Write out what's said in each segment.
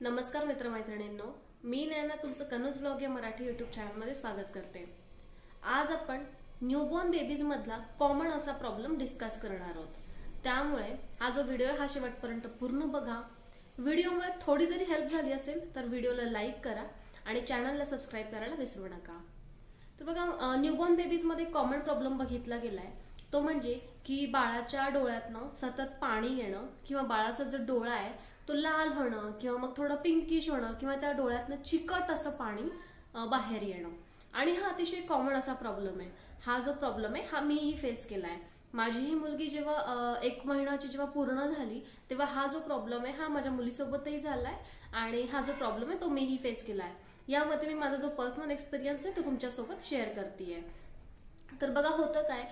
नमस्कार मित्रमैत्रिणींनो मी नयना तुमचं कनूज ब्लॉग या मराठी युट्यूब चॅनलमध्ये स्वागत करते. आज आपण न्यूबॉर्न बेबीज मधला कॉमन असा प्रॉब्लेम डिस्कस करणार आहोत. त्यामुळे हा जो व्हिडिओ हा शेवटपर्यंत पूर्ण बघा. व्हिडिओमुळे थोडी जरी हेल्प झाली असेल तर व्हिडिओला लाईक करा आणि चॅनलला सबस्क्राईब करायला विसरू नका. तर बघा न्यूबॉर्न बेबीजमध्ये कॉमन प्रॉब्लेम बघितला गेलाय. तो म्हणजे की बाळाच्या डोळ्यातनं सतत पाणी येणं किंवा बाळाचा जो डोळा आहे तो लाल होणं किंवा मग थोडं पिंकिश होणं किंवा त्या डोळ्यातनं चिकट असं पाणी बाहेर येणं. आणि हा अतिशय कॉमन असा प्रॉब्लेम आहे. हा जो प्रॉब्लेम आहे हा मीही फेस केलाय. माझी ही मुलगी जेव्हा एक महिन्याची जेव्हा पूर्ण झाली तेव्हा हा जो प्रॉब्लेम आहे हा माझ्या मुलीसोबतही झालाय आणि हा जो प्रॉब्लेम आहे तो मीही फेस केला आहे यामध्ये मी माझा जो पर्सनल एक्सपिरियन्स आहे तो तुमच्यासोबत शेअर करतेय. तर बघा होतं काय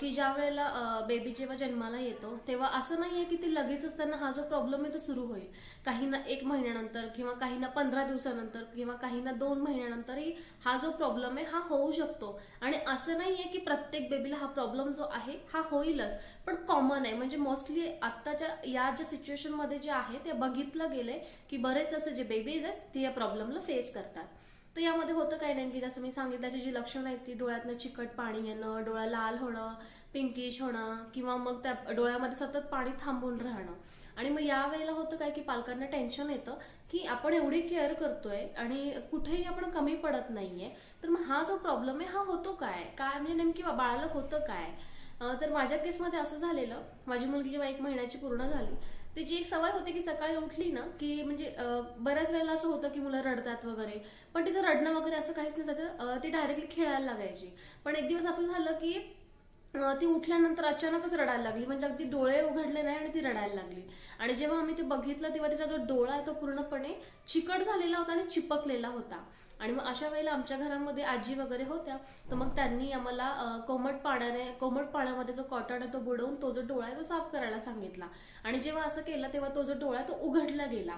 की ज्या वेळेला बेबी जेव्हा जन्माला येतो तेव्हा असं नाही आहे की ते लगेचच त्यांना हा जो प्रॉब्लेम आहे तो सुरू होईल. काहींना एक महिन्यानंतर किंवा काहींना पंधरा दिवसानंतर किंवा काहींना दोन महिन्यानंतरही हा जो प्रॉब्लेम आहे हा होऊ शकतो. आणि असं नाही आहे की प्रत्येक बेबीला हा प्रॉब्लेम जो आहे हा होईलच. पण कॉमन आहे. म्हणजे मोस्टली आत्ताच्या या ज्या सिच्युएशनमध्ये जे आहे ते बघितलं गेलंय की बरेच असे जे बेबीज आहेत ते या प्रॉब्लेमला फेस करतात. तर यामध्ये होतं काय नेमकी? जसं मी सांगितल्याची जी लक्षणं आहेत ती डोळ्यातनं चिकट पाणी येणं डोळा लाल होणं पिंकिश होणं किंवा मग त्या डोळ्यामध्ये सतत पाणी थांबून राहणं. आणि मग या वेळेला होतं काय की पालकांना टेन्शन येतं की आपण एवढी केअर करतोय आणि कुठेही आपण कमी पडत नाहीये तर मग हा जो प्रॉब्लेम आहे हा होतो काय? काय म्हणजे नेमकी बाळाला होतं काय? तर माझ्या केसमध्ये असं झालेलं. माझी मुलगी जेव्हा एक महिन्याची पूर्ण झाली त्याची एक सवय होती की सकाळी उठली ना की म्हणजे बऱ्याच वेळेला असं होतं की मुलं रडतात वगैरे पण तिचं रडणं वगैरे असं काहीच नसायचं ती डायरेक्टली खेळायला लागायची. पण एक दिवस असं झालं की ती उठल्यानंतर अचानकच रडायला लागली. म्हणजे अगदी डोळे उघडले नाही आणि ती रडायला लागली. आणि जेव्हा आम्ही ते बघितलं तेव्हा तिचा जो डोळा आहे तो पूर्णपणे चिकट झालेला होता आणि चिपकलेला होता. आणि मग अशा वेळेला आमच्या घरामध्ये आजी वगैरे होत्या. तर मग त्यांनी आम्हाला कोमट पाण्याने कोमट पाण्यामध्ये जो कॉटन आहे तो बुडवून तो जो डोळा आहे तो साफ करायला सांगितला. आणि जेव्हा असं केलं तेव्हा तो जो डोळा आहे तो उघडला गेला.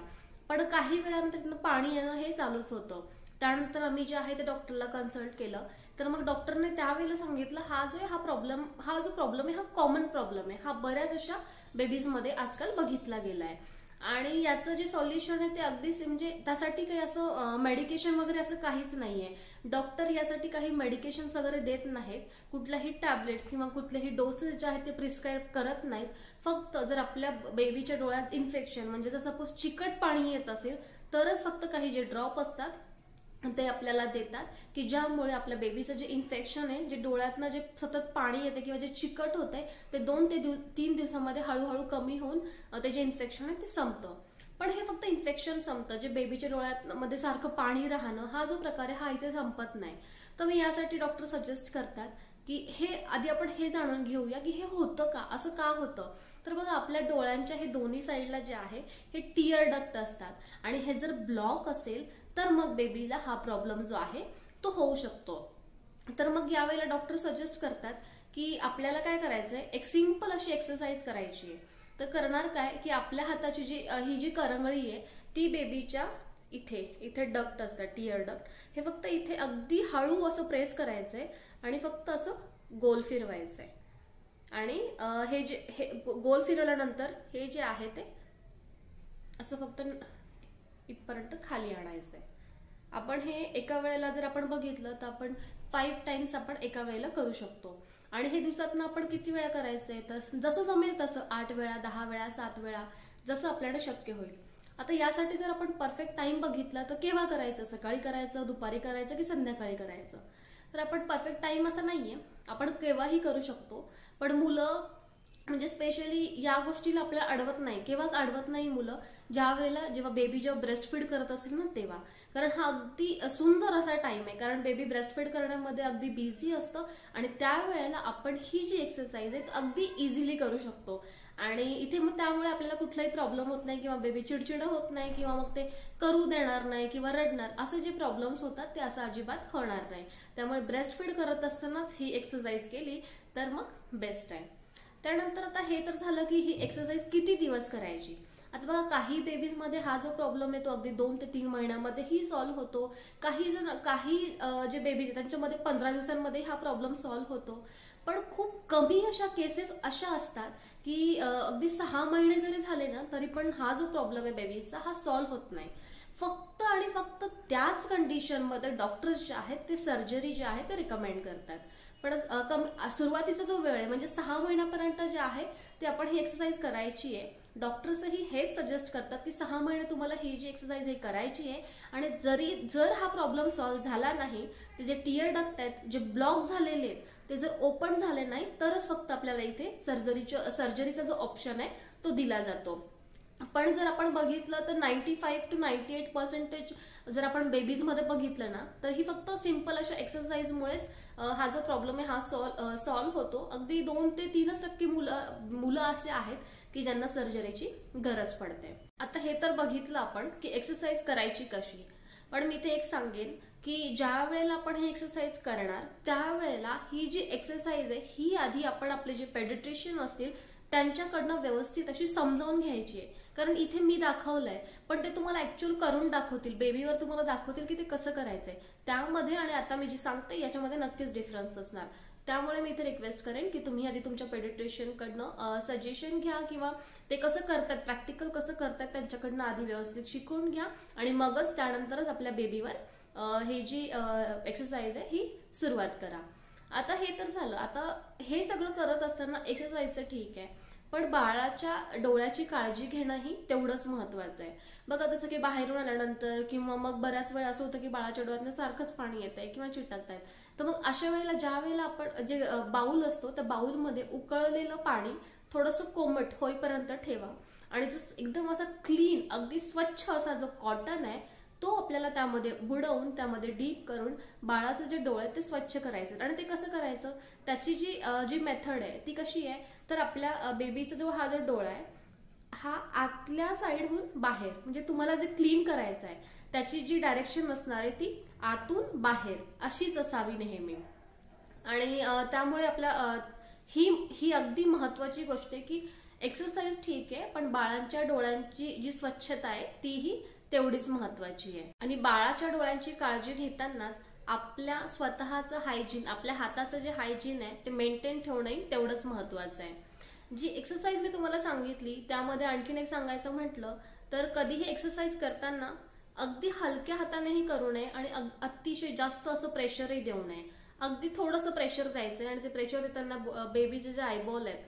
पण काही वेळानं त्याच्यातनं पाणी येणं हे चालूच होतं. त्यानंतर आम्ही जे आहे ते डॉक्टरला कन्सल्ट केलं. तर मग डॉक्टरने त्यावेळेला सांगितलं हा जो हा प्रॉब्लेम हा जो प्रॉब्लेम आहे हा कॉमन प्रॉब्लेम आहे. हा बऱ्याच अशा बेबीजमध्ये आजकाल बघितला गेला आहे आणि याचं जे सॉल्युशन आहे ते अगदीच म्हणजे त्यासाठी काही असं मेडिकेशन वगैरे असं काहीच नाहीये. डॉक्टर यासाठी काही मेडिकेशन वगैरे देत नाहीत. कुठल्याही टॅबलेट्स किंवा कुठलेही डोसेस जे आहेत ते प्रिस्क्राईब करत नाहीत. फक्त जर आपल्या बेबीच्या डोळ्यात इन्फेक्शन म्हणजे जर सपोज चिकट पाणी येत असेल तरच फक्त काही जे ड्रॉप असतात ते आपल्याला देतात की ज्यामुळे आपल्या बेबीचं जे इन्फेक्शन आहे जे डोळ्यातनं जे सतत पाणी येते किंवा जे चिकट होते ते दोन ते दिव- तीन दिवसामध्ये हळूहळू कमी होऊन ते जे इन्फेक्शन आहे ते संपतं. पण हे फक्त इन्फेक्शन संपतं जे बेबीच्या डोळ्यात मध्ये सारखं पाणी राहणं हा जो प्रकार आहे हा इथे संपत नाही. तर मी यासाठी डॉक्टर सजेस्ट करतात की हे आधी आपण हे जाणून घेऊया की हे होतं का असं का होतं? तर बघा आपल्या डोळ्यांच्या हे दोन्ही साईडला जे आहे हे टीयर डक्ट असतात. आणि हे जर ब्लॉक असेल तर मग बेबीला हा प्रॉब्लेम जो आहे तो होऊ शकतो. तर मग यावेळेला डॉक्टर सजेस्ट करतात की आपल्याला काय करायचंय? एक सिंपल अशी एक्सरसाइज करायची आहे. तर करणार काय? की आपल्या हाताची जी ही जी करंगळी आहे ती बेबीच्या इथे इथे डक्ट असतात टिअर डक्ट हे फक्त इथे अगदी हळू असं प्रेस करायचंय आणि फक्त असं गोल फिरवायचंय. आणि हे जे हे गोल फिरवल्यानंतर हे जे आहे ते असं फक्त इथपर्यंत खाली आणायचंय. आपण हे एका वेळेला जर आपण बघितलं तर आपण फाईव्ह टाइम्स आपण एका वेळेला करू शकतो. आणि हे दिवसातनं आपण किती वेळा करायचंय? तर जसं जमेल तसं आठ वेळा दहा वेळा सात वेळा जसं आपल्याला शक्य होईल. आता यासाठी जर आपण परफेक्ट टाइम बघितला तर केव्हा करायचं? सकाळी करायचं दुपारी करायचं की संध्याकाळी करायचं? तर आपण परफेक्ट टाइम असा नाहीये. आपण केव्हाही करू शकतो. पण मुलं म्हणजे स्पेशली या गोष्टीला आपल्याला अडवत नाही. केव्हा अडवत नाही मुलं? ज्या वेळेला जेव्हा बेबी जेव्हा ब्रेस्ट फीड करत असेल ना तेव्हा. कारण हा अगदी सुंदर असा टाइम आहे. कारण बेबी ब्रेस्ट फीड करण्यामध्ये अगदी बिझी असतं आणि त्यावेळेला आपण ही जी एक्सरसाइज आहे ती अगदी इझिली करू शकतो. आणि इथे मग त्यामुळे आपल्याला कुठलाही प्रॉब्लेम होत नाही किंवा बेबी चिडचिड होत नाही किंवा मग ते करू देणार नाही किंवा रडणार. असे जे प्रॉब्लेम्स होतात ते असं अजिबात होणार नाही. त्यामुळे ब्रेस्ट फीड करत असतानाच ही एक्सरसाइज केली तर मग बेस्ट आहे. त्यानंतर आता हे तर झालं की ही एक्सरसाइज किती दिवस करायची? अथवा काही बेबीजमध्ये हा जो प्रॉब्लेम आहे तो अगदी दोन ते तीन महिन्यामध्ये ही सॉल्व्ह होतो. काही जण काही जे बेबीज त्यांच्यामध्ये पंधरा दिवसांमध्ये हा प्रॉब्लेम सॉल्व्ह होतो. पण खूप कमी अशा केसेस अशा असतात की अगदी सहा महिने जरी झाले ना तरी पण हा जो प्रॉब्लेम आहे बेबीजचा हा सॉल्व्ह होत नाही. फक्त आणि फक्त त्याच कंडिशनमध्ये डॉक्टर्स जे आहेत ते सर्जरी जे आहे ते रिकमेंड करतात. पण सुरुवातीचा जो वेळ आहे म्हणजे सहा महिन्यापर्यंत जे आहे ते आपण ही एक्सरसाइज करायची आहे. डॉक्टर्सही हेच सजेस्ट करतात की सहा महिने तुम्हाला ही जी एक्सरसाइज ही करायची आहे आणि जरी जर हा प्रॉब्लेम सॉल्व्ह झाला नाही ते जे टीयर डक्ट आहेत जे ब्लॉक झालेले आहेत ते जर ओपन झाले नाही तरच फक्त आपल्याला इथे सर्जरीच्या सर्जरीचा जो ऑप्शन आहे तो दिला जातो. पण जर आपण बघितलं तर ninety five to ninety eight percentage जर आपण बेबीजमध्ये बघितलं ना तर ही फक्त सिंपल अशा एक्सरसाइजमुळेच हा जो प्रॉब्लेम आहे हा सॉल्व सॉल्व होतो. अगदी दोन ते तीनच टक्के मुलं मुलं असे आहेत की ज्यांना सर्जरीची गरज पडते. आता हे तर बघितलं आपण की एक्सरसाइज करायची कशी. पण मी ते एक सांगेन की ज्या वेळेला आपण हे एक्सरसाइज करणार त्यावेळेला ही जी एक्सरसाइज आहे ही आधी आपण आपले जे पेडिट्रिशियन असतील त्यांच्याकडनं व्यवस्थित अशी समजावून घ्यायची आहे. कारण इथे मी दाखवलंय पण ते तुम्हाला ऍक्च्युअल करून दाखवतील. बेबीवर तुम्हाला दाखवतील की ते कसं करायचंय. त्यामध्ये आणि आता मी जी सांगते याच्यामध्ये नक्कीच डिफरन्स असणार. त्यामुळे मी इथे रिक्वेस्ट करेन की तुम्ही आधी तुमच्या पेडिट्रिशियनकडनं सजेशन घ्या किंवा ते कसं करतात प्रॅक्टिकल कसं करतात त्यांच्याकडनं आधी व्यवस्थित शिकून घ्या. आणि मगच त्यानंतरच आपल्या बेबीवर हे ही जी एक्सरसाइज आहे ही सुरुवात करा. आता हे तर झालं. आता हे सगळं करत असताना एक्सरसाइजचं ठीक आहे. पण बाळाच्या डोळ्याची काळजी घेणंही तेवढंच महत्वाचं आहे. बघा जसं की बाहेरून आल्यानंतर किंवा मग बऱ्याच वेळा असं होतं की बाळाच्या डोळ्यातनं सारखंच पाणी येत आहे किंवा चिटकत आहेत. तर मग अशा वेळेला ज्या वेळेला आपण जे बाऊल असतो त्या बाऊलमध्ये उकळलेलं पाणी थोडंसं कोमट होईपर्यंत ठेवा. आणि जो एकदम असा क्लीन अगदी स्वच्छ असा जो कॉटन आहे आपल्याला त्यामध्ये बुडवून त्यामध्ये डीप करून बाळाचे जे डोळे ते स्वच्छ करायचे आणि ते कसं करायचं? त्याची जी जी मेथड आहे ती कशी आहे? तर आपल्या बेबीचा जो हा जो डोळा आहे हा आतल्या साईडहून बाहेर म्हणजे तुम्हाला जे क्लीन करायचं आहे त्याची जी डायरेक्शन असणार आहे ती आतून बाहेर अशीच असावी नेहमी. आणि त्यामुळे आपल्या ही ही अगदी महत्वाची गोष्ट आहे की एक्सरसाइज ठीक आहे पण बाळांच्या डोळ्यांची जी स्वच्छता आहे तीही तेवढीच महत्वाची आहे. आणि बाळाच्या डोळ्यांची काळजी घेतानाच आपल्या स्वतःचं हायजीन आपल्या हाताचं जे हायजीन आहे ते मेंटेन ठेवणंही तेवढंच महत्वाचं आहे. जी एक्सरसाइज मी तुम्हाला सांगितली त्यामध्ये आणखीन एक सांगायचं म्हटलं तर कधीही एक्सरसाइज करताना अगदी हलक्या हातानेही करू नये आणि अतिशय जास्त असं प्रेशरही देऊ नये. अगदी थोडंसं प्रेशर द्यायचं आणि ते प्रेशर देताना बेबीचे जे आयबॉल आहेत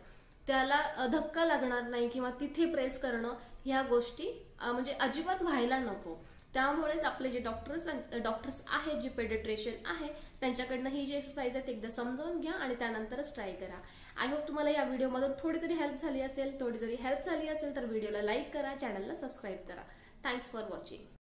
त्याला धक्का लागणार नाही किंवा तिथे प्रेस करणं ह्या गोष्टी म्हणजे अजिबात व्हायला नको. त्यामुळेच आपले जे डॉक्टर्स डॉक्टर्स आहेत जे पेडिट्रेशन आहे त्यांच्याकडनं ही जी एक्सरसाइज आहे एकदा समजावून घ्या आणि त्यानंतरच ट्राय करा. आय होप तुम्हाला या व्हिडिओमधून थोडी तरी हेल्प झाली असेल थोडी जरी हेल्प झाली असेल तर व्हिडिओला लाईक करा चॅनलला सबस्क्राईब करा. Thanks for watching